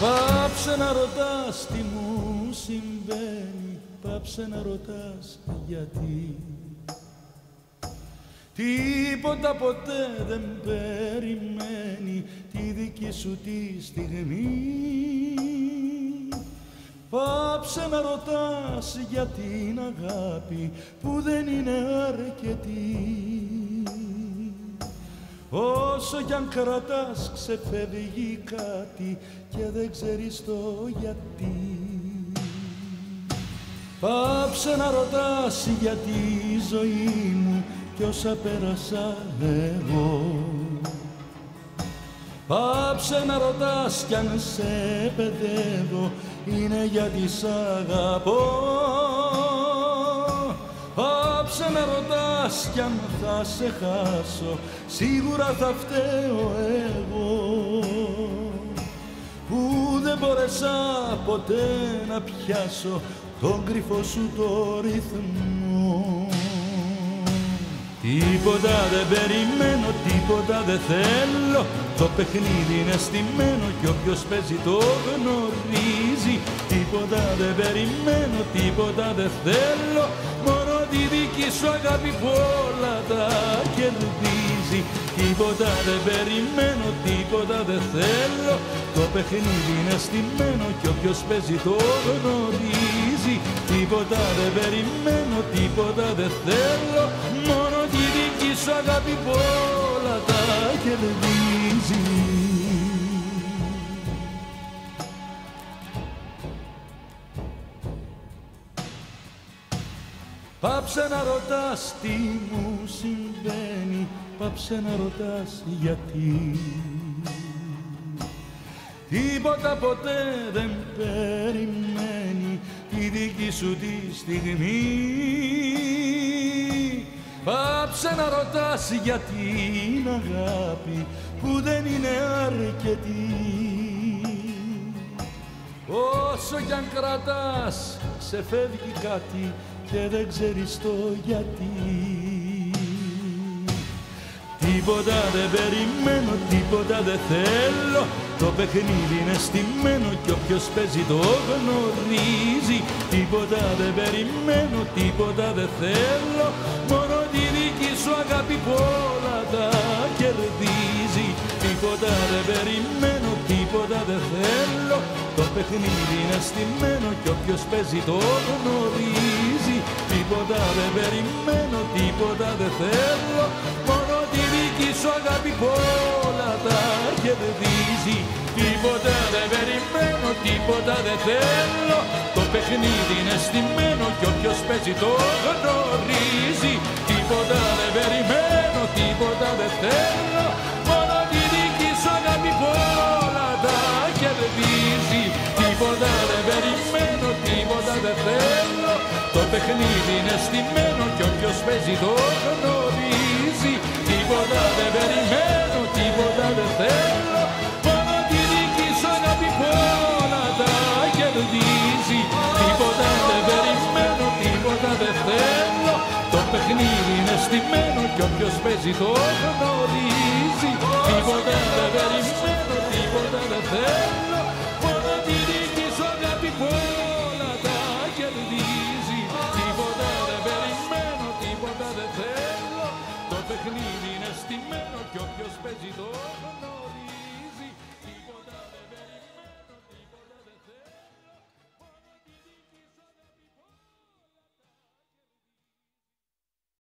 Πάψε να ρωτάς τι μου συμβαίνει Πάψε να ρωτάς γιατί. Τίποτα ποτέ δεν περιμένει τη δική σου τη στιγμή. Πάψε να ρωτάς για την αγάπη που δεν είναι αρκετή Όσο κι αν κρατάς ξεφεύγει κάτι και δεν ξέρεις το γιατί. Πάψε να ρωτάς γιατί η ζωή μου κι όσα πέρασα εγώ. Πάψε να ρωτάς κι αν σε παιδεύω είναι γιατί σ' αγαπώ Πάψε να ρωτάς κι αν θα σε χάσω σίγουρα θα φταίω εγώ. Που δεν μπόρεσα ποτέ να πιάσω τον κρυφό σου το ρυθμό. Τίποτα δεν περιμένω, τίποτα δεν θέλω. Το παιχνίδι είναι στημένο κι όποιος παίζει το γνωρίζει. Τίποτα δεν περιμένω, τίποτα δεν θέλω. Μόνο τη δική σου αγάπη που όλα τα κερδίζει. Τίποτα δεν περιμένω, τίποτα δεν θέλω. Το παιχνίδι είναι στημένο κι όποιος παίζει το γνωρίζει. Τίποτα δεν περιμένω, τίποτα δεν θέλω. Μόνο τη δική σου αγάπη που όλα τα κερδίζει Πάψε να ρωτάς τι μου συμβαίνει Πάψε να ρωτάς γιατί. Τίποτα ποτέ δεν περιμένει τη δική σου τη στιγμή. Πάψε να ρωτάς για την αγάπη που δεν είναι αρκετή. Όσο κι αν κρατάς σε φεύγει κάτι και δεν ξέρεις το γιατί. Τίποτα δεν περιμένω, τίποτα δεν θέλω. Το παιχνίδι είναι στημένο κι όποιος παίζει το γνωρίζει. Τίποτα δεν περιμένω, τίποτα δεν θέλω. Μόνο τη δική σου αγάπη που όλα τα κερδίζει. Τίποτα δεν περιμένω, τίποτα δεν θέλω. Το παιχνίδι είναι στημένο κι όποιος παίζει το γνωρίζει Τίποτα δεν περιμένω, τίποτα δεν θέλω. Μόνο τη δική σου αγάπη που όλα τα κερδίζει. Τίποτα δεν περιμένω, τίποτα δεν θέλω. Το παιχνίδι είναι στημένο κι όποιος παίζει το γνωρίζει παιχνίδι είναι στημένο κι όποιος παίζει το γνωρίζει. Τίποτα δεν περιμένω, τίποτα δεν θέλω. Μόνο τη δική σου αγάπη που όλα τα κερδίζει. Τίποτα δεν περιμένω, τίποτα δεν θέλω. Το παιχνίδι είναι στημένο κι όποιος παίζει το γνωρίζει